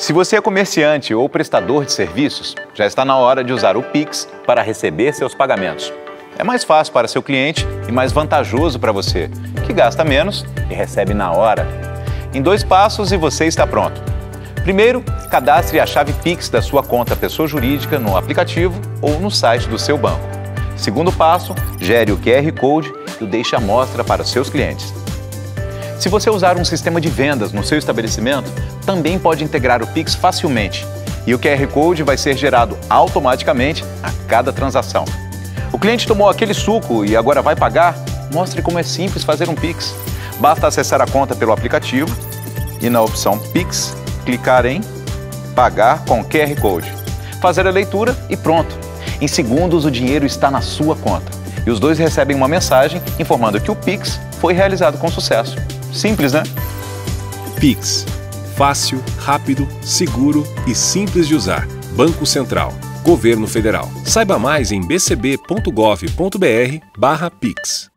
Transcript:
Se você é comerciante ou prestador de serviços, já está na hora de usar o Pix para receber seus pagamentos. É mais fácil para seu cliente e mais vantajoso para você, que gasta menos e recebe na hora. Em dois passos e você está pronto. Primeiro, cadastre a chave Pix da sua conta pessoa jurídica no aplicativo ou no site do seu banco. Segundo passo, gere o QR Code e o deixe à mostra para seus clientes. Se você usar um sistema de vendas no seu estabelecimento, também pode integrar o Pix facilmente. E o QR Code vai ser gerado automaticamente a cada transação. O cliente tomou aquele suco e agora vai pagar? Mostre como é simples fazer um Pix. Basta acessar a conta pelo aplicativo e na opção Pix, clicar em Pagar com QR Code. Fazer a leitura e pronto. Em segundos o dinheiro está na sua conta. E os dois recebem uma mensagem informando que o Pix foi realizado com sucesso. Simples, né? Pix. Fácil, rápido, seguro e simples de usar. Banco Central. Governo Federal. Saiba mais em bcb.gov.br/pix.